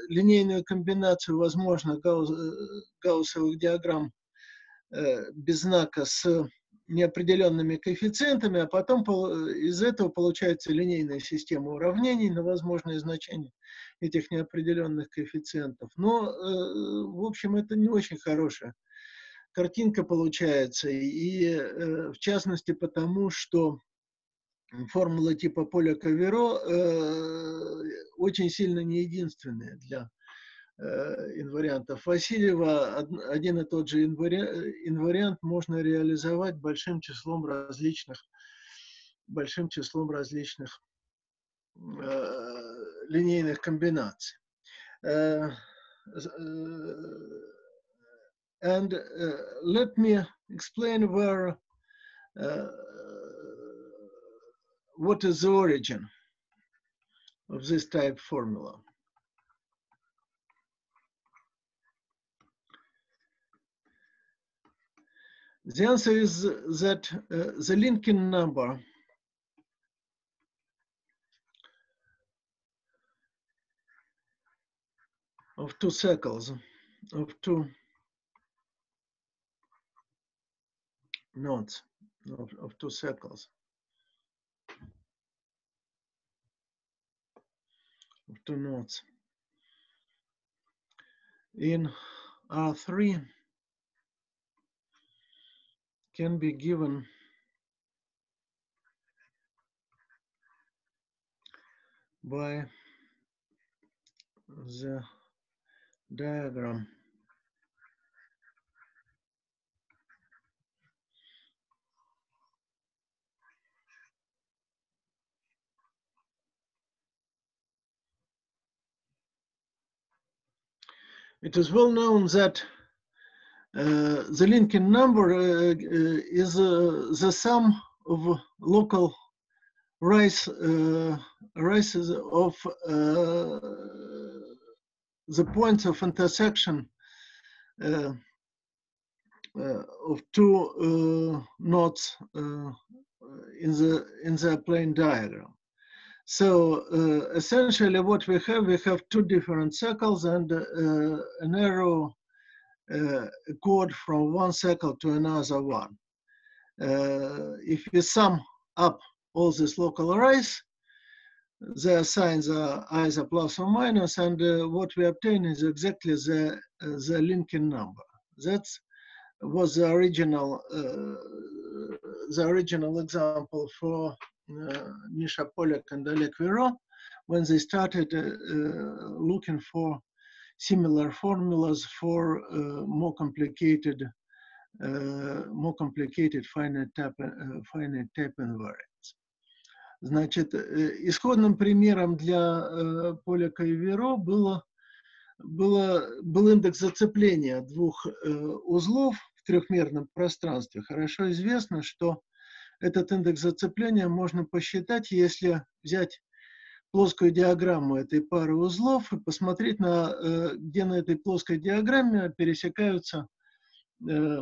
линейную комбинацию, возможно, гауссовых диаграмм без знака с неопределенными коэффициентами, а потом из этого получается линейная система уравнений на возможные значения этих неопределенных коэффициентов. Но, в общем, это не очень хорошая картинка получается, и в частности потому, что формула типа поля Каверо э, очень сильно не единственная для э, инвариантов. Васильева один и тот же инвариант можно реализовать большим числом различных, большим числом различных э, линейных комбинаций. Uh, and uh, let me explain where uh, what is the origin of this type formula? The answer is that uh, the linking number of two circles, of two nodes, of, of two circles of two nodes. In uh, R3 can be given by the diagram It is well known that uh, the linking number uh, uh is uh, the sum of local writhe uh, writhes of the points of intersection of two nodes in the in the plane diagram. So uh, essentially what we have, we have two different circles and uh, an arrow uh, chord from one circle to another one. Uh, if you sum up all these local arrays, their signs are either plus or minus, and uh, what we obtain is exactly the, uh, the linking number. That was the original, the original example for Misha Pollack and Oleg Vero when they started uh, looking for similar formulas for uh, more complicated uh, more complicated finite type, finite type invariants. Значит, исходным примером для Поляка и Веро было, было, был индекс зацепления двух узлов в трехмерном пространстве. Хорошо известно, что этот индекс зацепления можно посчитать, если взять плоскую диаграмму этой пары узлов и посмотреть, на, э, где на этой плоской диаграмме пересекаются э,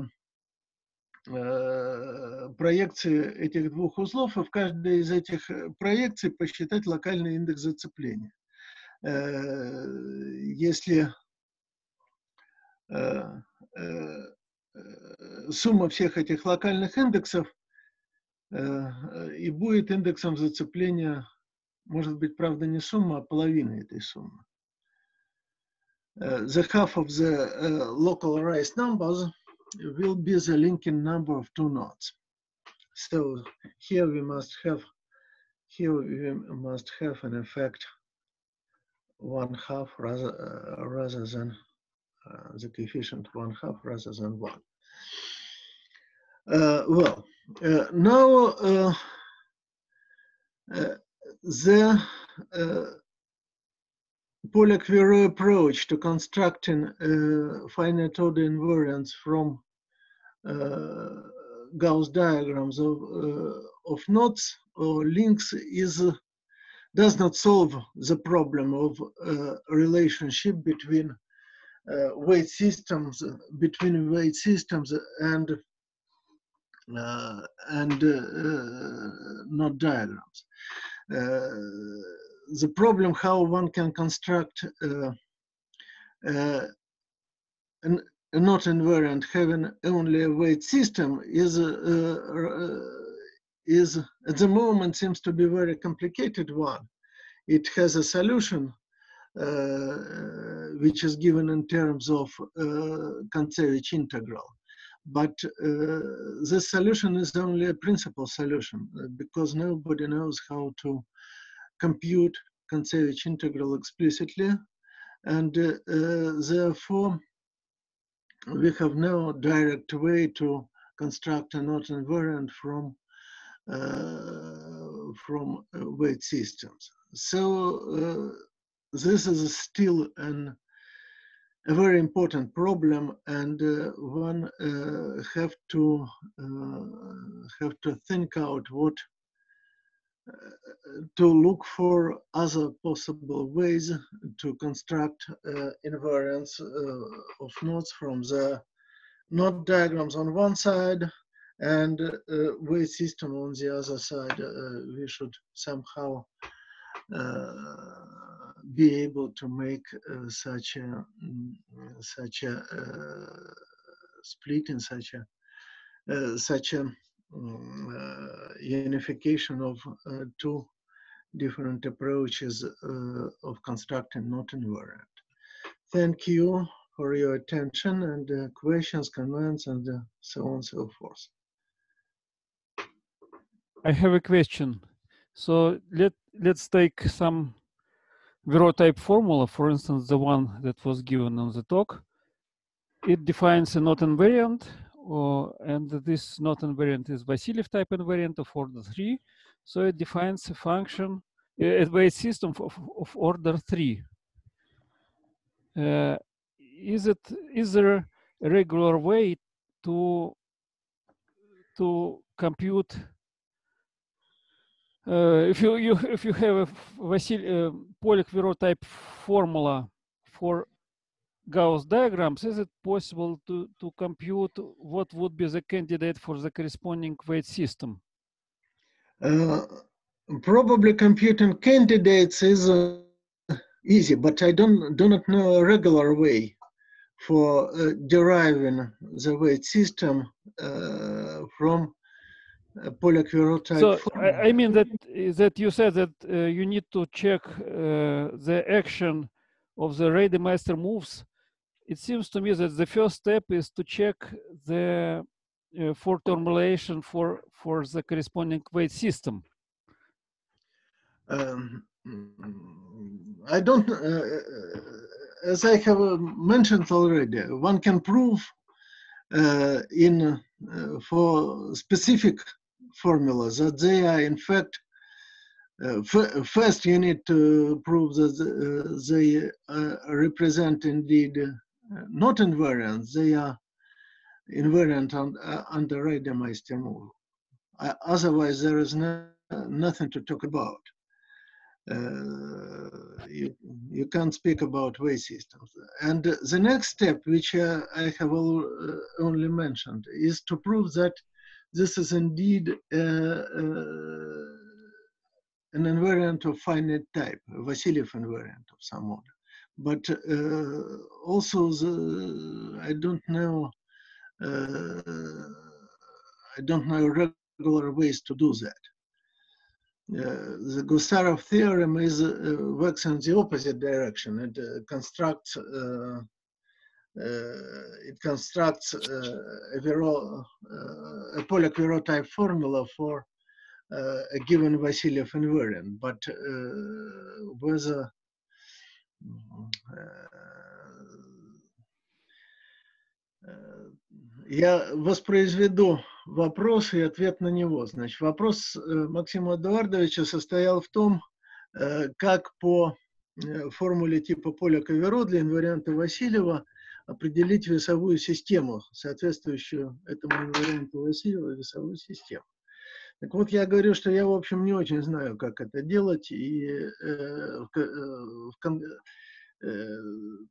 э, проекции этих двух узлов, и в каждой из этих проекций посчитать локальный индекс зацепления. Если сумма всех этих локальных индексов Э, э, и будет индексом зацепления, может быть, правда, не сумма, а половина этой суммы. Э, the half of the local writhe numbers will be the linking number of two nodes. So here we must have here we must have an effect one half rather uh, rather than uh, the coefficient one half rather than one. Uh, well, uh, now uh, the Polyak-Viro approach to constructing finite order invariants from Gauss diagrams of, of nodes or links is does not solve the problem of uh, relationship between uh, weight systems between weight systems and and uh, uh, diagrams. Uh, the problem how one can construct uh, uh, an, a knot invariant having only a weight system is uh, uh, is at the moment seems to be very complicated one. It has a solution uh, which is given in terms of uh, Kontsevich integral. But uh, this solution is only a principal solution uh, because nobody knows how to compute Kontsevich integral explicitly, and uh, therefore we have no direct way to construct a knot invariant from uh, from weight systems. So uh, this is still an a very important problem, and uh, one uh, have to uh, have to think out what uh, to look for other possible ways to construct uh, invariants of nodes from the node diagrams on one side and weight system on the other side. We should somehow uh, be able to make uh, such a mm, such a uh, split in such a uh, such a um, unification of two different approaches of constructing knot invariant. Thank you for your attention and uh, questions, comments, and uh, so on and so forth. I have a question. So let let's take some Viro type formula, for instance, the one that was given on the talk. It defines a knot invariant, or, and this knot invariant is Vassiliev type invariant of order three. So it defines a function, a weight system of, of order three. Uh, is it is there a regular way to to compute uh, if you, you if you have a Vasil uh, Polyak-Viro type formula for Gauss diagrams, is it possible to to compute what would be the candidate for the corresponding weight system? Uh, probably computing candidates is uh, easy, but I don't do not know a regular way for uh, deriving the weight system uh, from So. I, I mean that that you said that uh, you need to check uh, the action of the Reidemeister moves. It seems to me that the first step is to check the uh, for formulation for for the corresponding weight system. Um, I don't, uh, as I have uh, mentioned already, one can prove uh, in uh, for specific formulas that they are in fact. Uh, first, you need to prove that uh, they uh, represent indeed uh, knot invariant; they are invariant on, uh, under Reidemeister move. Uh, otherwise, there is no, nothing to talk about. You, you can't speak about way systems. And the next step, which I have only mentioned, is to prove that this is indeed an invariant of finite type, a Vassiliev invariant of some order. But uh, also, the, I don't know, uh, I don't know regular ways to do that. Uh, the Gusarov theorem is uh, works in the opposite direction. It uh, constructs uh, it constructs a, Vero, a Pollack-Vero type formula for a given Vasiliev invariant, but whether я воспроизведу вопрос и ответ на него. Значит, вопрос Максима Эдуардовича состоял в том, как по формуле типа поля Каверо для инварианта Васильева определить весовую систему, соответствующую этому инварианту Васильева весовую систему. Так вот, я говорю, что я, в общем, не очень знаю, как это делать, и э, в, в, Э,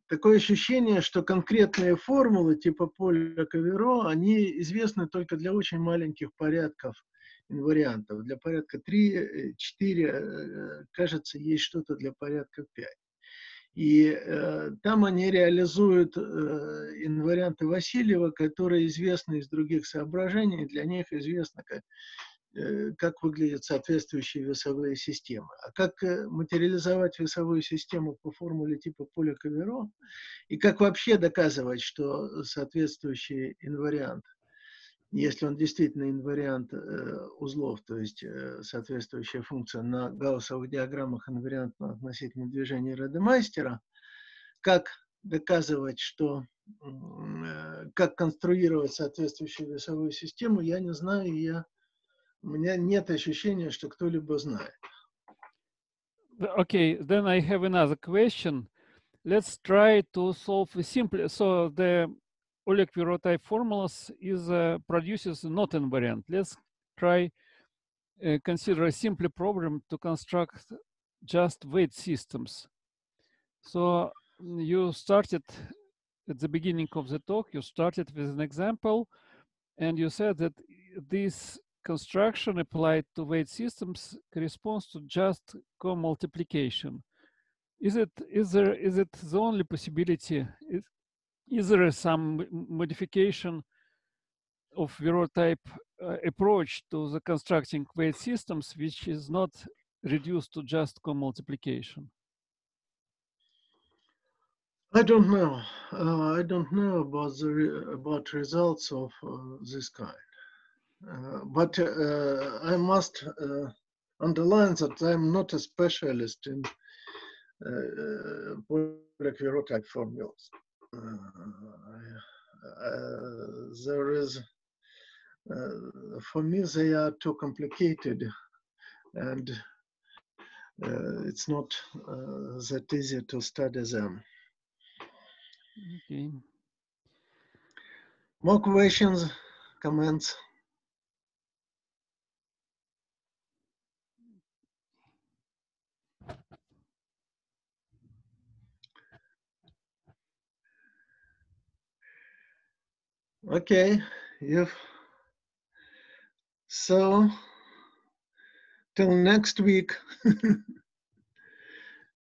такое ощущение, что конкретные формулы типа поля Каверо, они известны только для очень маленьких порядков инвариантов. Для порядка 3, 4, э, э, кажется, есть что-то для порядка 5. И э, там они реализуют э, инварианты Васильева, которые известны из других соображений. Для них известно, как, Э, как выглядят соответствующие весовые системы. А как э, материализовать весовую систему по формуле типа поля Каверо, и как вообще доказывать, что соответствующий инвариант, если он действительно инвариант э, узлов, то есть соответствующая функция на гауссовых диаграммах инвариантно относительно движения Радемайстера, как доказывать, что как конструировать соответствующую весовую систему, я не знаю, я у меня нет ощущения, что кто-либо знает. Okay, then I have another question. Let's try to solve a simple. So the Type formulas is uh, produces knot invariant. Let's try uh, consider a simple problem to construct just weight systems. So you started at the beginning of the talk, you started with an example and you said that this construction applied to weight systems corresponds to just co-multiplication. Is it is there is it the only possibility? Is, is there some modification of Viro type uh, approach to the constructing weight systems which is not reduced to just co-multiplication? I don't know. Uh, I don't know about the re about results of uh, this kind. Uh, but uh, I must uh, underline that I'm not a specialist in Polyak type formulas. There is, for me, they are too complicated and uh, it's not uh, that easy to study them. Okay. More questions, comments? Okay, if so, till next week.